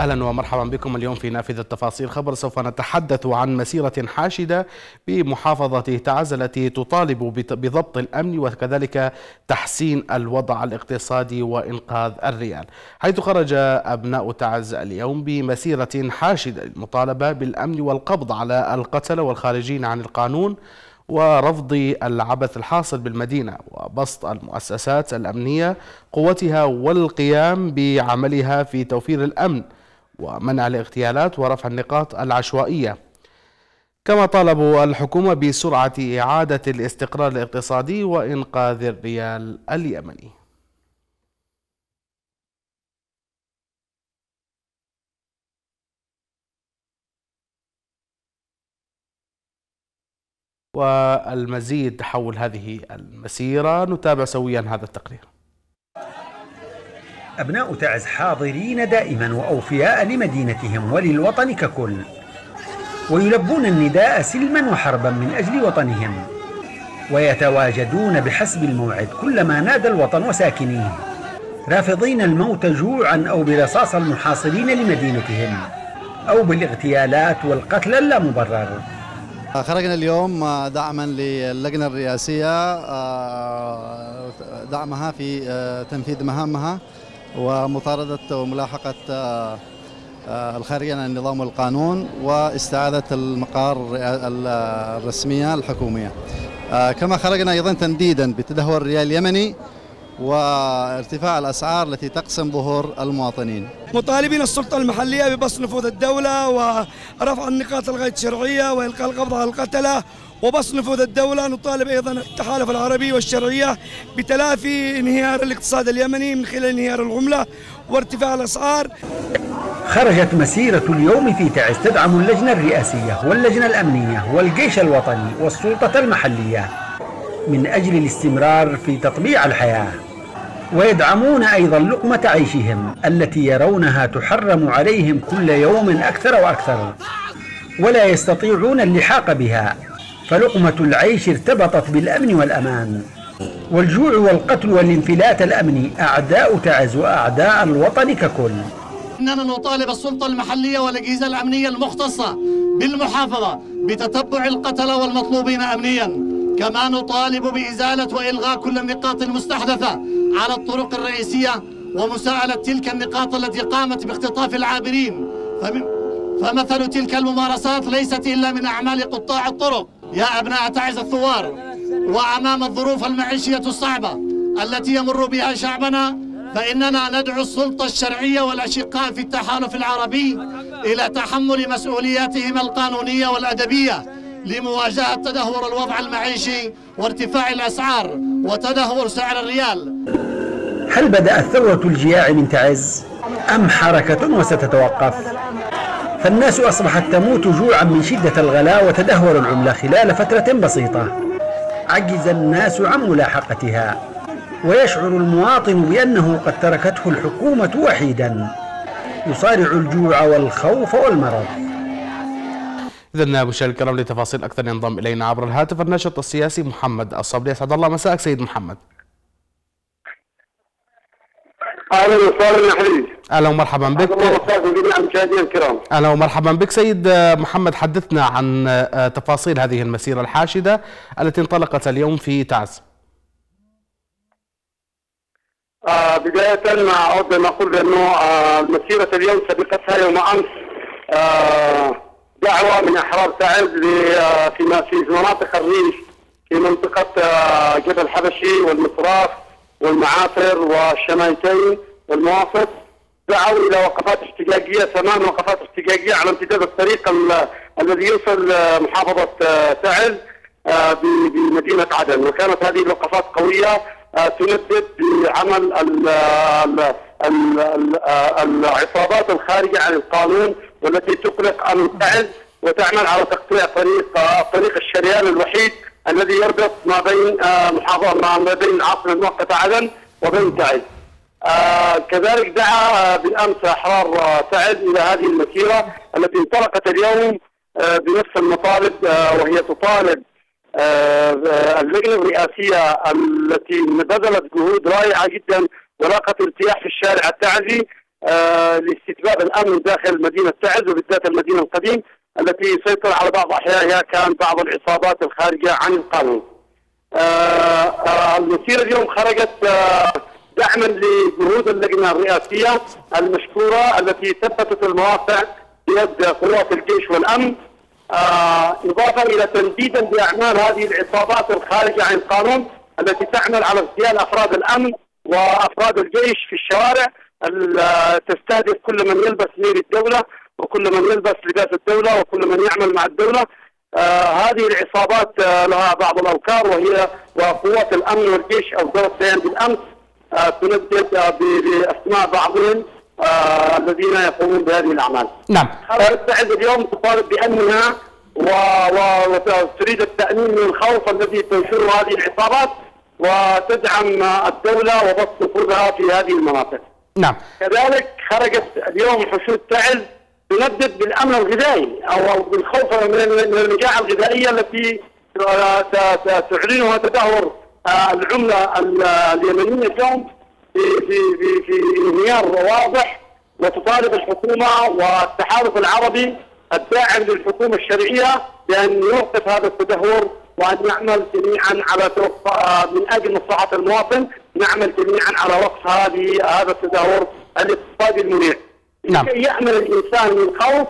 أهلا ومرحبا بكم اليوم في نافذة التفاصيل. خبر سوف نتحدث عن مسيرة حاشدة بمحافظة تعز التي تطالب بضبط الأمن وكذلك تحسين الوضع الاقتصادي وإنقاذ الريال. حيث خرج أبناء تعز اليوم بمسيرة حاشدة للمطالبه بالأمن والقبض على القتله والخارجين عن القانون ورفض العبث الحاصل بالمدينة وبسط المؤسسات الأمنية قوتها والقيام بعملها في توفير الأمن. ومنع الاغتيالات ورفع النقاط العشوائية. كما طالبوا الحكومة بسرعة إعادة الاستقرار الاقتصادي وإنقاذ الريال اليمني. والمزيد حول هذه المسيرة نتابع سويا هذا التقرير. أبناء تعز حاضرين دائما وأوفياء لمدينتهم وللوطن ككل. ويلبون النداء سلما وحربا من أجل وطنهم. ويتواجدون بحسب الموعد كلما نادى الوطن وساكنيه. رافضين الموت جوعا أو برصاص المحاصرين لمدينتهم. أو بالاغتيالات والقتل اللامبرر. خرجنا اليوم دعما للجنة الرئاسية دعمها في تنفيذ مهامها. ومطاردة وملاحقة الخارجين عن النظام والقانون واستعادة المقار الرسمية الحكومية. كما خرجنا أيضا تنديدا بتدهور الريال اليمني وارتفاع الأسعار التي تقسم ظهور المواطنين. مطالبين السلطة المحلية ببسط نفوذ الدولة ورفع النقاط الغير شرعية وإلقاء القبض على القتلة وبسط نفوذ الدولة. نطالب أيضا التحالف العربي والشرعية بتلافي انهيار الاقتصاد اليمني من خلال انهيار العملة وارتفاع الأسعار. خرجت مسيرة اليوم في تعز تدعم اللجنة الرئاسية واللجنة الأمنية والجيش الوطني والسلطة المحلية من أجل الاستمرار في تطبيع الحياة. ويدعمون أيضا لقمة عيشهم التي يرونها تحرم عليهم كل يوم أكثر وأكثر ولا يستطيعون اللحاق بها فلقمة العيش ارتبطت بالأمن والأمان. والجوع والقتل والانفلات الأمني أعداء تعز وأعداء الوطن ككل. إننا نطالب السلطة المحلية والأجهزة الأمنية المختصة بالمحافظة بتتبع القتلة والمطلوبين أمنيا. كما نطالب بإزالة وإلغاء كل النقاط المستحدثة على الطرق الرئيسية ومساءلة تلك النقاط التي قامت باختطاف العابرين. فمثل تلك الممارسات ليست إلا من أعمال قطاع الطرق. يا أبناء تعز الثوار وأمام الظروف المعيشية الصعبة التي يمر بها شعبنا فإننا ندعو السلطة الشرعية والأشقاء في التحالف العربي إلى تحمل مسؤولياتهم القانونية والأدبية. لمواجهة تدهور الوضع المعيشي وارتفاع الأسعار وتدهور سعر الريال. هل بدأت ثورة الجياع من تعز أم حركة وستتوقف؟ فالناس أصبحت تموت جوعا من شدة الغلاء وتدهور العملة خلال فترة بسيطة. عجز الناس عن ملاحقتها. ويشعر المواطن بأنه قد تركته الحكومة وحيدا. يصارع الجوع والخوف والمرض. إذا مشاهدينا الكرام لتفاصيل أكثر ينضم إلينا عبر الهاتف الناشط السياسي محمد الصبري. أسعد الله مساءك سيد محمد. أهلا وسهلا حبيبي. أهلا ومرحبا بك. مشاهدينا الكرام. أهلا ومرحبا بك. سيد محمد حدثنا عن تفاصيل هذه المسيرة الحاشدة التي انطلقت اليوم في تعز. آه بداية ما أود أن أقول بأنه آه مسيرة اليوم سبقتها يوم أمس. آه دعوة من أحرار تعز في في مناطق الريف في منطقة آه جبل حبشي والمصراف والمعافر والشمايتين والموافق دعوا إلى وقفات احتجاجيه ثمان وقفات احتجاجيه على امتداد الطريق الذي يوصل محافظة تعز بمدينة عدن. وكانت هذه الوقفات قوية تندد بعمل العصابات الخارجة عن القانون والتي تقلق عن تعز وتعمل على تقطيع طريق طريق الشريان الوحيد الذي يربط ما بين محافظه ما بين العاصمة المؤقتة عدن وبين تعز. آه كذلك دعا بالأمس أحرار تعز إلى هذه المسيرة التي انطلقت اليوم آه بنفس المطالب آه وهي تطالب اللجنة الرئاسية التي بذلت جهود رائعة جدا ولاقت ارتياح في الشارع التعزي آه، لاستتباب الأمن داخل مدينة تعز وبالذات المدينة القديم التي يسيطر على بعض أحيائها كان بعض العصابات الخارجه عن القانون. آه، آه، المسيرة اليوم خرجت آه، دعما لجهود اللجنة الرئاسية المشكورة التي ثبتت المواقع بيد قوات الجيش والأمن آه، إضافة إلى تنديدا بأعمال هذه العصابات الخارجه عن القانون التي تعمل على اغتيال أفراد الأمن وأفراد الجيش في الشوارع ال- تستهدف كل من يلبس نير الدولة وكل من يلبس لباس الدولة وكل من يعمل مع الدولة آه هذه العصابات آه لها بعض الأوكار وهي وقوات الأمن والجيش أو ذوي القيام بالامن آه تندد آه ب- بأسماء بعضهم آه الذين يقومون بهذه الأعمال. نعم خرجت تعز اليوم تطالب. و... وتريد التأمين من الخوف الذي تنشره هذه العصابات وتدعم الدولة وبسط نفوذها في هذه المناطق. نعم. كذلك خرجت اليوم حشود تعز تندد بالأمن الغذائي أو بالخوف من المجاعة الغذائية التي تعلنها تدهور آه، العملة ال- اليمنية اليوم في في في في انهيار واضح وتطالب الحكومة والتحالف العربي الداعم للحكومة الشرعية بأن يوقف هذا التدهور وأن نعمل جميعا على آه، من أجل مصلحة المواطن. نعمل جميعا على وقف هذه هذا التدهور الاقتصادي المريع. نعم. لكي يأمن الإنسان من الخوف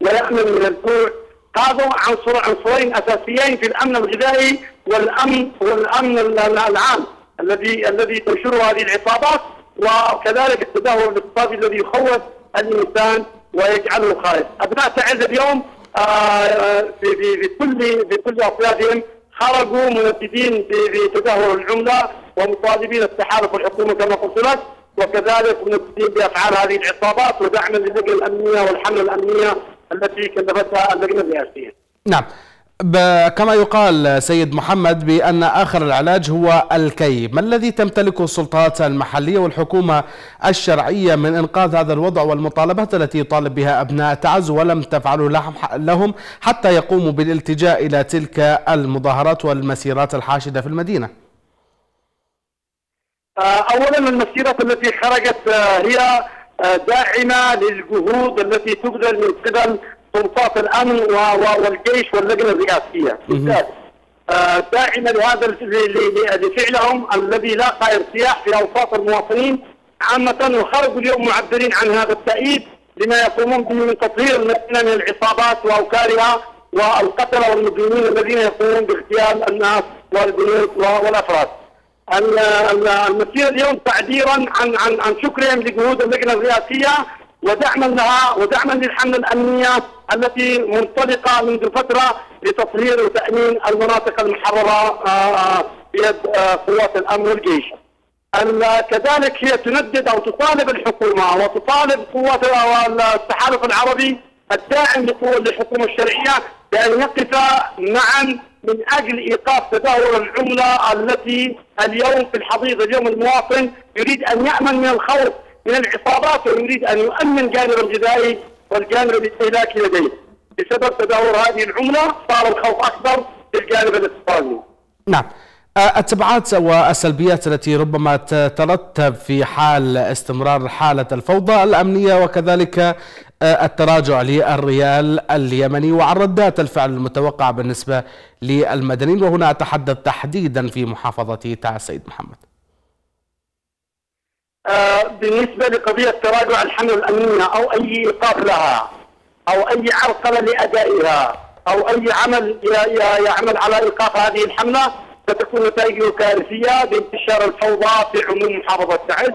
ويأمن من الجوع هذا عنصر عنصرين أساسيين في الأمن الغذائي والامن والأمن ال- ال- العام الذي الذي تنشره هذه العصابات وكذلك التدهور الاقتصادي الذي يخوف الإنسان ويجعله خائف. أبناء تعز اليوم آه، في في في كل في كل أفرادهم خرجوا منددين ب- بتدهور العملة ومطالبين التحالف الحكومي كما قلت لك وكذلك منددين بأفعال هذه العصابات ودعما للجنه الأمنية والحملة الأمنية التي كلفتها اللجنة الرئاسية. نعم. كما يقال سيد محمد بأن آخر العلاج هو الكي ما الذي تمتلكه السلطات المحلية والحكومة الشرعية من إنقاذ هذا الوضع والمطالبات التي يطالب بها أبناء تعز ولم تفعلوا لهم- حتى يقوموا بالالتجاء إلى تلك المظاهرات والمسيرات الحاشدة في المدينة؟ اولا المسيرة التي خرجت آه، هي آه، داعمة للجهود التي تبذل من قبل سلطات الأمن والجيش واللجنة الرئاسية بالذات. آه، داعمة لهذا لفعلهم الذي لاقى ارتياح في أوساط المواطنين عامة وخرجوا اليوم معبرين عن هذا التأييد لما يقومون به من تطهير المدينة من العصابات واوكارها والقتله والمجرمين الذين يقومون باغتيال الناس والبنوك والأفراد. ال- ال- المسيره اليوم تعبيرا عن عن عن شكرهم لجهود اللجنة الرئاسية ودعما لها ودعما للحملة الأمنية التي منطلقة منذ فترة لتطهير وتأمين المناطق المحررة آه، آه، بيد آه، قوات الأمن والجيش. ال- كذلك هي تندد أو تطالب الحكومة وتطالب قوات التحالف العربي الداعم للحكومة الشرعية بأن يقف معا من أجل إيقاف تدهور العملة التي اليوم في الحضيض اليوم المواطن يريد أن يأمن من الخوف من العصابات ويريد أن يؤمن جانب الغذائي والجانب الاستهلاكي لديه. بسبب تدهور هذه العملة صار الخوف أكبر في الجانب الاقتصادي. نعم آه، التبعات والسلبيات التي ربما تترتب في حال استمرار حالة الفوضى الأمنية وكذلك التراجع للريال اليمني وعن ردات الفعل المتوقعة بالنسبة للمدنيين وهنا أتحدث تحديدا في محافظة تعز سيد محمد. آه، بالنسبة لقضية تراجع الحملة الأمنية أو أي إيقاف لها أو أي عرقلة لأدائها أو أي عمل يعمل على إيقاف هذه الحملة ستكون نتائجه كارثية بانتشار الفوضى في عموم محافظة تعز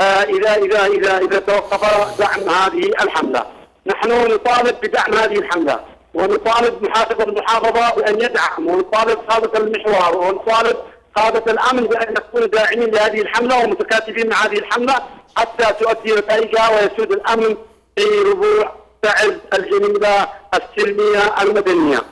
إذا إذا إذا إذا توقف دعم هذه الحملة. نحن نطالب بدعم هذه الحملة ونطالب محافظ المحافظة بأن يدعم ونطالب قادة المحور ونطالب قادة الأمن بأن يكونوا داعمين لهذه الحملة ومتكاتفين مع هذه الحملة حتى تؤدي نتائجها ويسود الأمن في ربوع تعز الجميلة السلمية المدنية.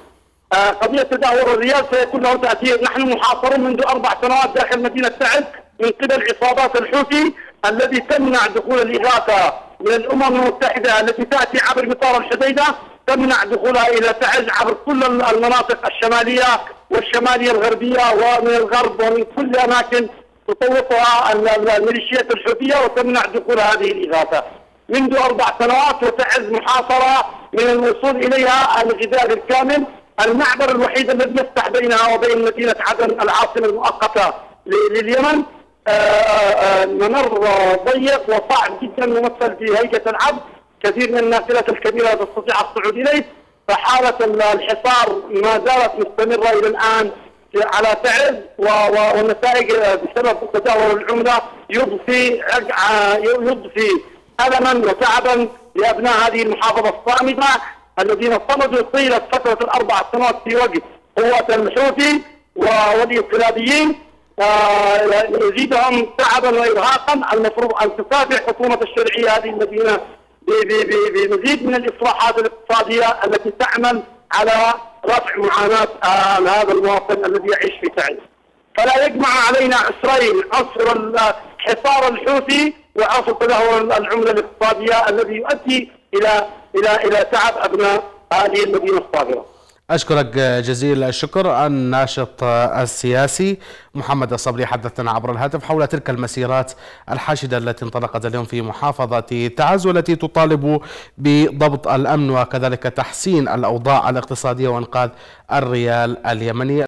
آه، قضية تدهور الريال سيكون له تأثير نحن محاصرون منذ أربع سنوات داخل مدينة تعز من قبل عصابات الحوثي الذي تمنع دخول الإغاثة من الأمم المتحدة التي تأتي عبر مطار الحديدة تمنع دخولها إلى تعز عبر كل المناطق الشمالية والشمالية الغربية ومن الغرب ومن كل أماكن تطوقها ال- ال- الميليشيات الحوثية وتمنع دخول هذه الإغاثة. منذ أربع سنوات وتعز محاصرة من الوصول إليها الغذاء بالكامل المعبر الوحيد الذي يفتح بينها وبين مدينة عدن العاصمة المؤقتة لليمن. آه، آه، آه، ممر ضيق وصعب جدا ممثل في هيئة العبد كثير من النافلة الكبيرة لا تستطيع الصعود إليه. فحالة الحصار ما زالت مستمرة إلى الآن على تعز والنتائج بسبب تداول العملة يضفي يضفي ألما وتعبا لأبناء هذه المحافظة الصامدة الذين صمدوا طيلة فترة الأربع سنوات في وقت قوات الحوثي والانقلابيين يزيدهم تعبا وإرهاقا المفروض أن تتابع حكومة الشرعية هذه المدينة بمزيد من الإصلاحات الاقتصادية التي تعمل على رفع معاناة آه، هذا المواطن الذي يعيش في تعز فلا يجمع علينا عسرين عصر الحصار الحوثي وعصر تدهور العملة الاقتصادية الذي يؤدي إلى إلى إلى تعب أبناء هذه المدينة الصابرة أشكرك جزيل الشكر. الناشط السياسي محمد الصبري حدثنا عبر الهاتف حول تلك المسيرات الحاشدة التي انطلقت اليوم في محافظة تعز والتي تطالب بضبط الأمن وكذلك تحسين الأوضاع الاقتصادية وإنقاذ الريال اليمني.